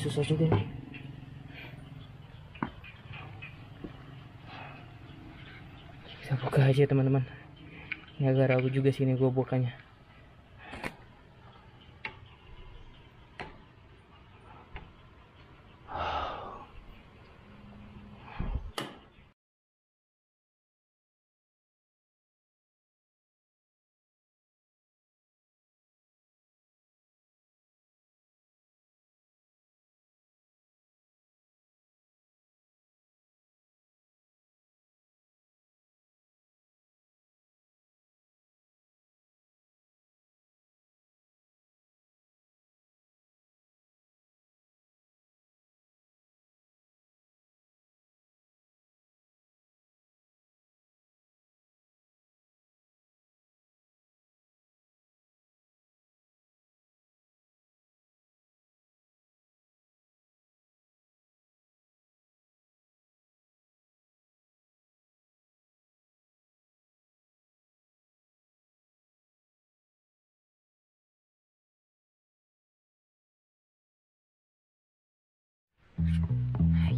susah juga nih. Bisa buka aja teman-teman. Ini agak ragu juga sini gue bukanya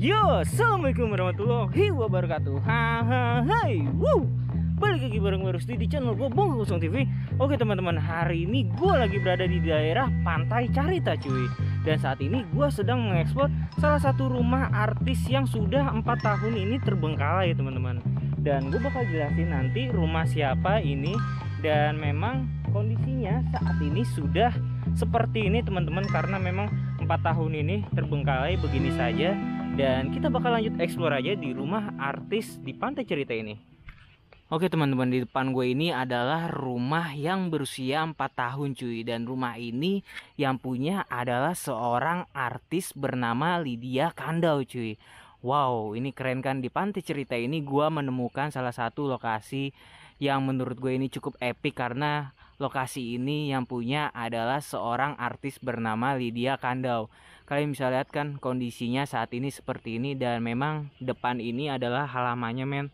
Yo, assalamualaikum warahmatullahi wabarakatuh. Hai, woo. Balik lagi bareng gue di channel gue Bong Kosong TV. Oke teman-teman, hari ini gue lagi berada di daerah Pantai Carita cuy. Dan saat ini gue sedang mengeksplor salah satu rumah artis yang sudah empat tahun ini terbengkalai teman-teman. Dan gue bakal jelasin nanti rumah siapa ini dan memang kondisinya saat ini sudah seperti ini teman-teman karena memang empat tahun ini terbengkalai begini saja dan kita bakal lanjut explore aja di rumah artis di Pantai Cerita ini. Oke teman-teman di depan gue ini adalah rumah yang berusia 4 tahun cuy dan rumah ini yang punya adalah seorang artis bernama Lydia Kandau cuy. Wow ini keren kan di Pantai Cerita ini gue menemukan salah satu lokasi yang menurut gue ini cukup epic karena lokasi ini yang punya adalah seorang artis bernama Lydia Kandau. Kalian bisa lihat kan kondisinya saat ini seperti ini dan memang depan ini adalah halamannya men.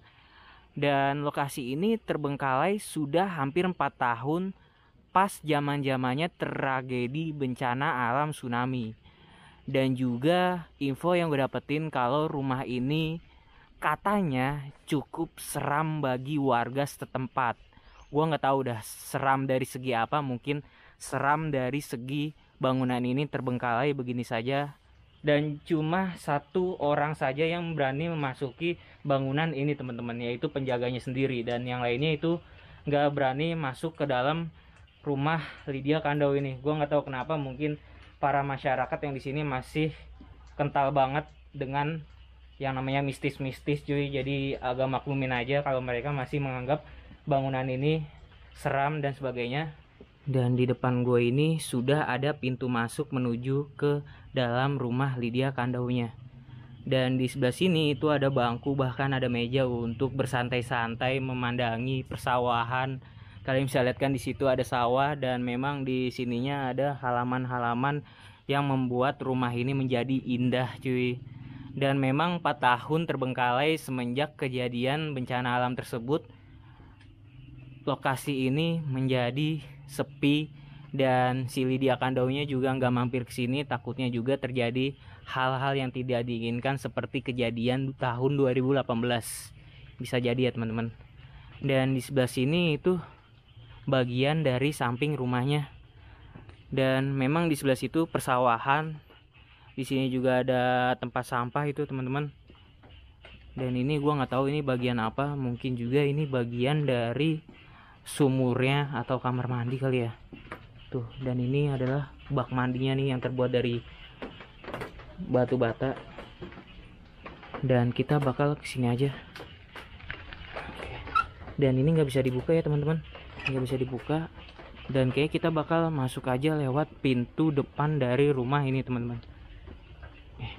Dan lokasi ini terbengkalai sudah hampir 4 tahun pas zaman zamannya tragedi bencana alam tsunami. Dan juga info yang gue dapetin kalau rumah ini katanya cukup seram bagi warga setempat gue nggak tahu udah seram dari segi apa mungkin seram dari segi bangunan ini terbengkalai begini saja. Dan cuma satu orang saja yang berani memasuki bangunan ini teman-teman yaitu penjaganya sendiri. Dan yang lainnya itu nggak berani masuk ke dalam rumah Lydia Kandau ini. Gue nggak tahu kenapa mungkin para masyarakat yang di sini masih kental banget dengan yang namanya mistis-mistis jadi agak maklumin aja kalau mereka masih menganggap bangunan ini seram dan sebagainya. Dan di depan gue ini sudah ada pintu masuk menuju ke dalam rumah Lydia Kandaunya dan di sebelah sini itu ada bangku bahkan ada meja untuk bersantai-santai memandangi persawahan. Kalian bisa lihat kan di situ ada sawah dan memang di sininya ada halaman-halaman yang membuat rumah ini menjadi indah cuy. Dan memang 4 tahun terbengkalai semenjak kejadian bencana alam tersebut lokasi ini menjadi sepi dan si Lydia Kandaunya juga nggak mampir ke sini. Takutnya juga terjadi hal-hal yang tidak diinginkan seperti kejadian tahun 2018 bisa jadi ya teman-teman. Dan di sebelah sini itu bagian dari samping rumahnya. Dan memang di sebelah situ persawahan. Di sini juga ada tempat sampah itu teman-teman. Dan ini gua nggak tahu ini bagian apa. Mungkin juga ini bagian dari sumurnya atau kamar mandi kali ya. Tuh dan ini adalah bak mandinya nih yang terbuat dari batu bata. Dan kita bakal ke sini aja. Dan ini nggak bisa dibuka ya teman-teman. Nggak bisa dibuka. Dan kayak kita bakal masuk aja lewat pintu depan dari rumah ini teman-teman. Eh.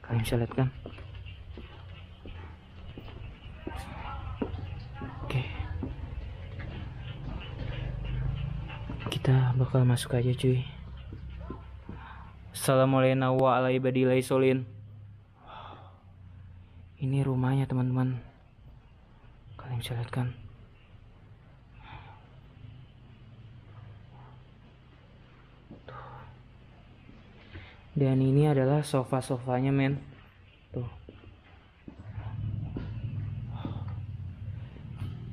kalian bisa lihat kan kita bakal masuk aja cuy. Assalamualaikum warahmatullahi solin ini rumahnya teman-teman. Kalian bisa lihat kan? Dan ini adalah sofa-sofanya men tuh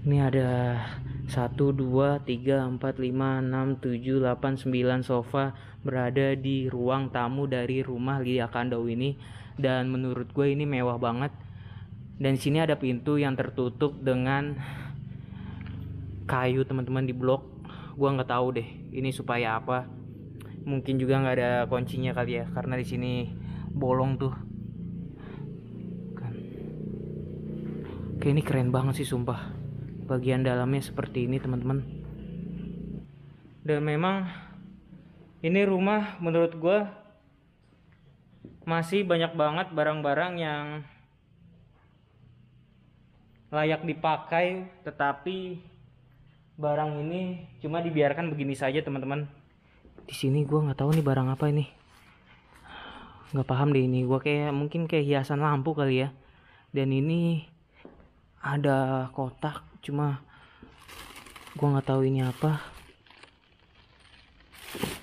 ini ada 1 2 3 4 5 6 7 8 9 sofa berada di ruang tamu dari rumah Lia Kandau ini. Dan menurut gue ini mewah banget. Dan sini ada pintu yang tertutup dengan kayu teman-teman di blok. Gua nggak tahu deh ini supaya apa. Mungkin juga nggak ada kuncinya kali ya karena di sini bolong tuh. Kan. Kayak ini keren banget sih sumpah bagian dalamnya seperti ini teman-teman. Dan memang ini rumah menurut gua masih banyak banget barang-barang yang layak dipakai tetapi barang ini cuma dibiarkan begini saja teman-teman. Di sini gue nggak tahu nih barang apa ini. Nggak paham deh ini. Gue kayak mungkin kayak hiasan lampu kali ya. Dan ini ada kotak cuma gue nggak tahu ini apa.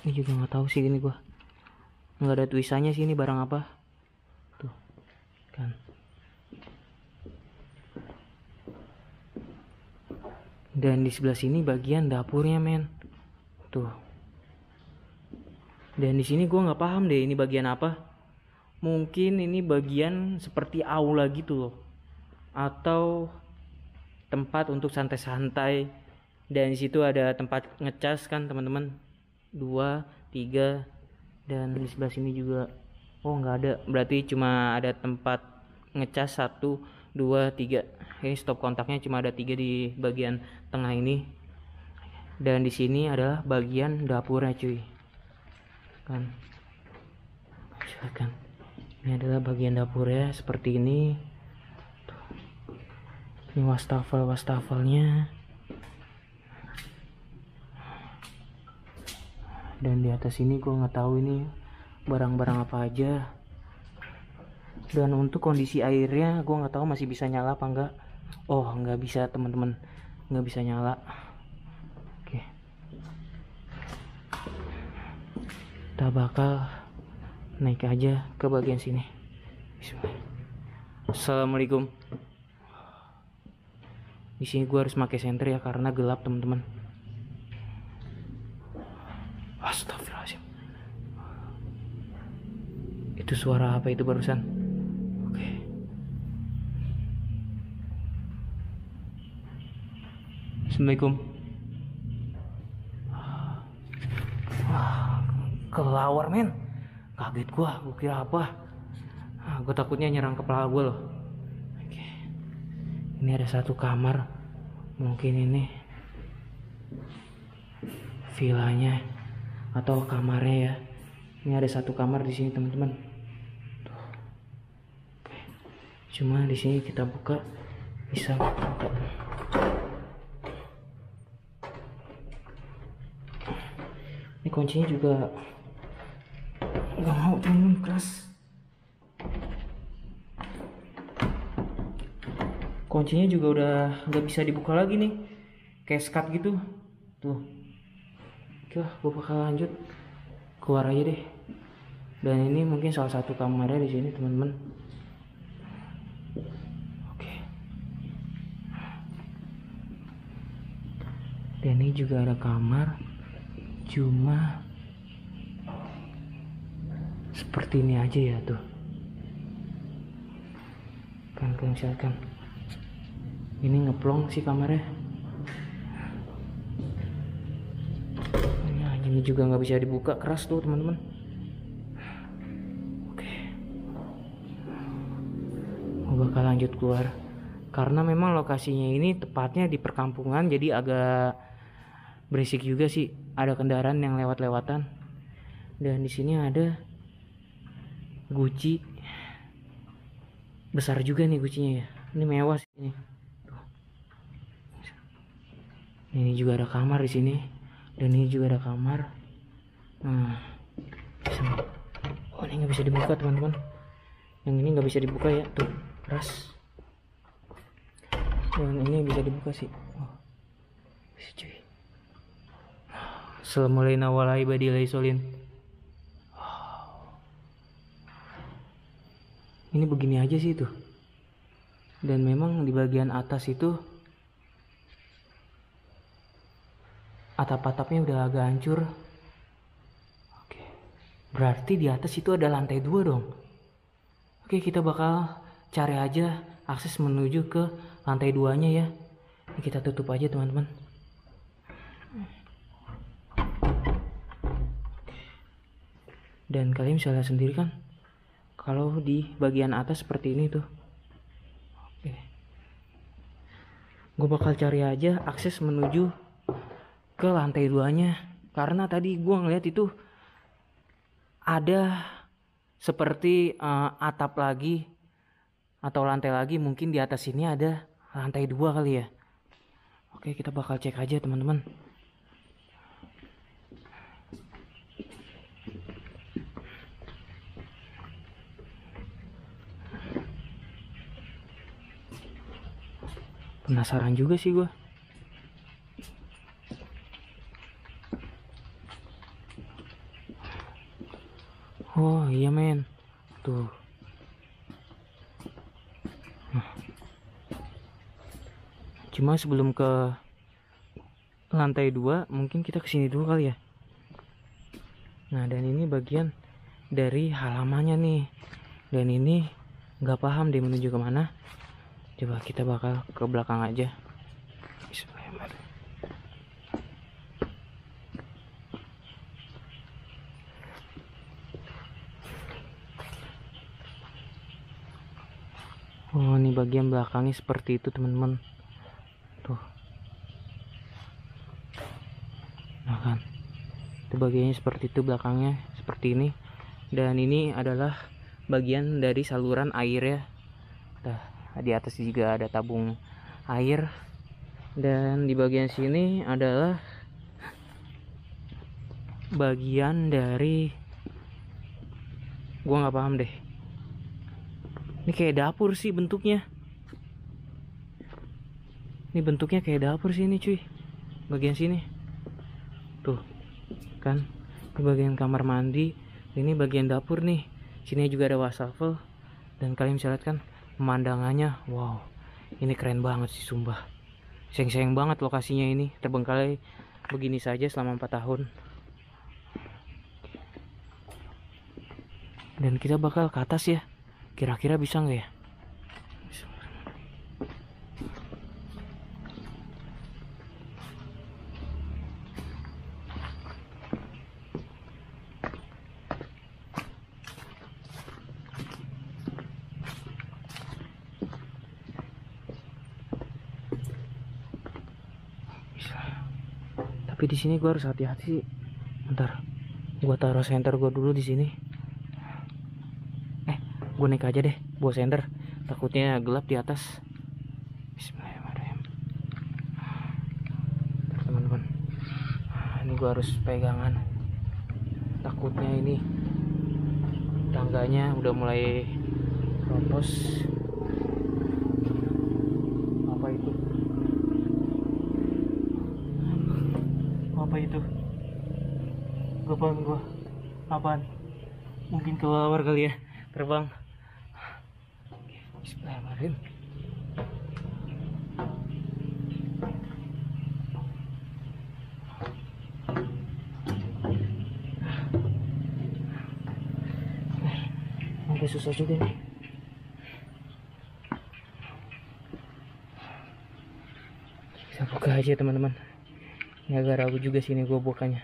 Ini juga nggak tahu sih ini gue nggak ada tulisannya sih ini barang apa. Tuh kan. Dan di sebelah sini bagian dapurnya men. Tuh. Dan di sini gue nggak paham deh ini bagian apa. Mungkin ini bagian seperti aula gitu loh. Atau tempat untuk santai-santai dan di situ ada tempat ngecas kan teman-teman dua tiga dan di sebelah sini juga oh nggak ada berarti cuma ada tempat ngecas satu dua tiga Oke, stop kontaknya cuma ada tiga di bagian tengah ini. Dan di sini adalah bagian dapurnya cuy. Kan. Ini adalah bagian dapurnya seperti ini. Ini wastafel wastafelnya. Dan di atas ini gue nggak tahu ini barang-barang apa aja. Dan untuk kondisi airnya gue nggak tahu masih bisa nyala apa enggak oh nggak bisa teman-teman. Nggak bisa nyala. Oke. Kita bakal naik aja ke bagian sini. Assalamualaikum di sini gue harus pakai senter ya karena gelap teman-teman Astagfirullahaladzim itu suara apa itu barusan Assalamualaikum. Wah, kelawar men. Kaget gua, gua kira apa? Ah, gua takutnya nyerang kepala gua loh. Ini ada satu kamar. Mungkin ini vilanya atau kamarnya ya. Ini ada satu kamar di sini teman-teman. Cuma di sini kita buka bisa buka. ini kuncinya juga nggak mau temen keras kuncinya juga udah nggak bisa dibuka lagi nih. Kayak skat gitu. Tuh. Oke lah gue bakal lanjut. Keluar aja deh. Dan ini mungkin salah satu kamarnya di sini teman-teman. Oke. Dan ini juga ada kamar. Cuma seperti ini aja ya tuh. Kan misalkan ini ngeplong sih kamarnya. Nah, ini juga nggak bisa dibuka. Keras tuh teman-teman. Oke. Bakal lanjut keluar. Karena memang lokasinya ini tepatnya di perkampungan jadi agak berisik juga sih. Ada kendaraan yang lewat-lewatan. Dan di sini ada guci besar juga nih gucinya ya. Ini mewah sih ini ini juga ada kamar di sini. Dan ini juga ada kamar. Nah oh ini nggak bisa dibuka teman-teman. Yang ini nggak bisa dibuka ya. Tuh keras yang ini bisa dibuka sih. Oh bisa cuy. Assalamualaikum warahmatullahi wabarakatuh. ini begini aja sih tuh. Dan memang di bagian atas itu atap-atapnya udah agak hancur. Oke. Berarti di atas itu ada lantai dua dong? Oke kita bakal cari aja akses menuju ke lantai duanya ya. Ini kita tutup aja teman-teman. Dan kalian bisa lihat sendiri kan? Kalau di bagian atas seperti ini tuh. Oke. Gue bakal cari aja akses menuju ke lantai duanya. Karena tadi gue ngeliat itu ada seperti uh, atap lagi atau lantai lagi. Mungkin di atas ini ada lantai dua kali ya. Oke kita bakal cek aja teman-teman. Penasaran juga sih gue oh iya men tuh cuma sebelum ke lantai dua mungkin kita ke sini dulu kali ya. Nah dan ini bagian dari halamannya nih. Dan ini nggak paham dia menuju ke mana coba kita bakal ke belakang aja. Oh ini bagian belakangnya seperti itu teman-teman Tuh Kan. Itu bagiannya seperti itu belakangnya Seperti ini. Dan ini adalah bagian dari saluran air ya. Nah di atas juga ada tabung air. Dan di bagian sini adalah bagian dari gua nggak paham deh. Ini kayak dapur sih bentuknya. Ini bentuknya kayak dapur sih ini cuy. Bagian sini tuh kan? Ke bagian kamar mandi ini bagian dapur nih sini juga ada wastafel dan kalian bisa lihat kan pemandangannya wow ini keren banget sih sumpah. Sayang-sayang banget lokasinya ini terbengkalai begini saja selama 4 tahun. Dan kita bakal ke atas ya kira-kira bisa nggak ya tapi di sini gue harus hati-hati bentar. Gue taruh center gue dulu di sini. Eh gue naik aja deh bawa center takutnya gelap di atas. Bismillahirrahmanirrahim. Teman-teman. Ini gue harus pegangan. Takutnya ini tangganya udah mulai ropos apa itu? Apaan gua. Apaan? Mungkin keluar kali ya terbang. Bismillahirrahmanirrahim. Agak susah juga nih. Kita buka aja teman-teman agak ragu juga sini gue bukanya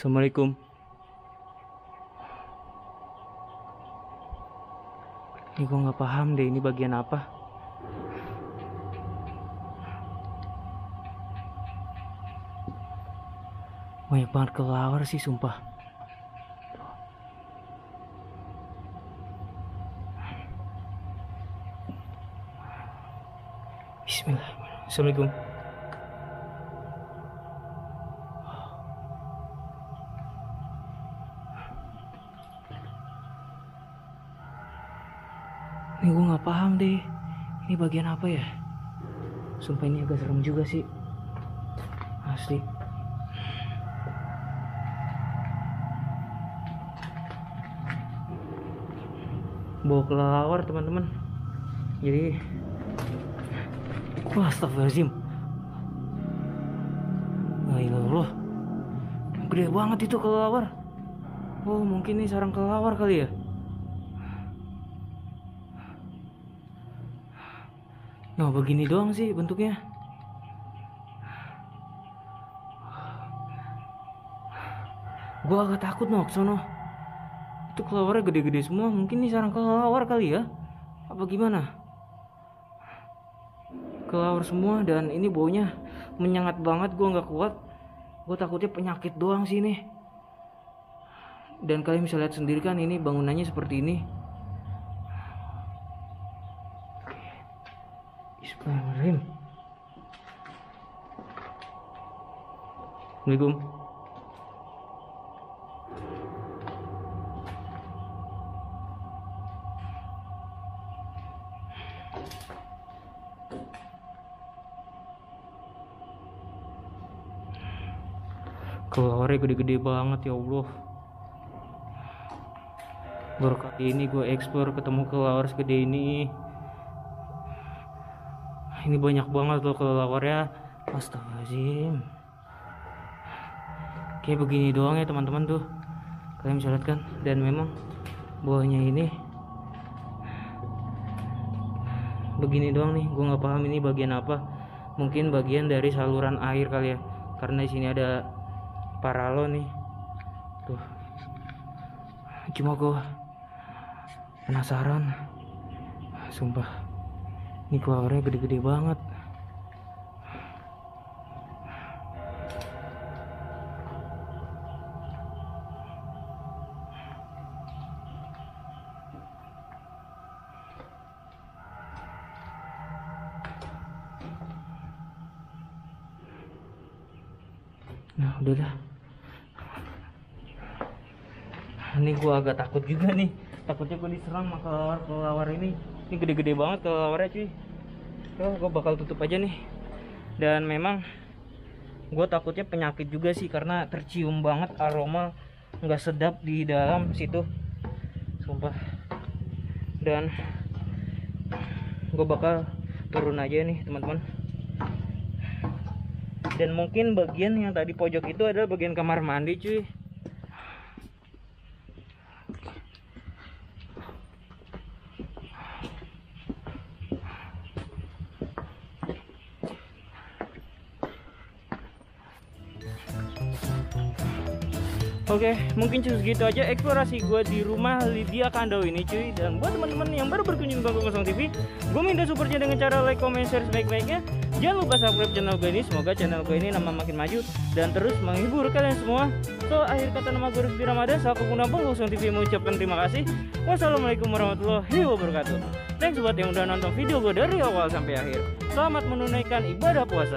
Assalamualaikum. Ini gue gak paham deh ini bagian apa? Banyak banget kelawar sih sumpah Bismillah. Assalamualaikum. Ini gue nggak paham deh. Ini bagian apa ya? Sumpah ini agak serem juga sih. asli bawa kelelawar teman-teman jadi wah astagfirullahaladzim. La ilallah gede banget itu kelelawar. Oh mungkin ini sarang kelelawar kali ya? Nah begini doang sih bentuknya. Gua agak takut noh sono. Itu kelawarnya gede-gede semua. Mungkin ini sarang kelawar kali ya? Apa gimana kelawar semua dan ini baunya menyengat banget gua nggak kuat. Gue takutnya penyakit doang sih ini. Dan kalian bisa lihat sendiri kan ini bangunannya seperti ini. Bismillahirrahmanirrahim. Assalamualaikum keluarnya gede-gede banget ya Allah. Baru kali ini gue explore ketemu kelawar segede ini. Ini banyak banget loh kelawarnya astagfirullahaladzim. Kayak begini doang ya teman-teman tuh. Kalian bisa lihat kan? Dan memang bawahnya ini begini doang nih. Gue nggak paham ini bagian apa. Mungkin bagian dari saluran air kali ya. Karena di sini ada paralo nih. Tuh cuma gue penasaran. Sumpah ini keluarnya gede-gede banget agak takut juga nih. Takutnya gua diserang sama kelawar kelawar ini. Ini gede-gede banget kelawarnya cuy. So, gua bakal tutup aja nih. Dan memang gua takutnya penyakit juga sih karena tercium banget aroma nggak sedap di dalam situ. Sumpah. Dan gue bakal turun aja nih teman-teman. Dan mungkin bagian yang tadi pojok itu adalah bagian kamar mandi cuy Oke, mungkin cuma segitu aja eksplorasi gue di rumah Lydia Kandau ini cuy. Dan buat teman-teman yang baru berkunjung ke Kosong TV Gue minta supportnya dengan cara like, comment, share sebaik-baiknya. Jangan lupa subscribe channel gue ini. Semoga channel gue ini nama makin maju Dan terus menghibur kalian semua. So, akhir kata nama gue Rizky Ramadan. Selaku pengguna Kosong TV mengucapkan terima kasih. Wassalamualaikum warahmatullahi wabarakatuh. Thanks buat yang udah nonton video gue dari awal sampai akhir. Selamat menunaikan ibadah puasa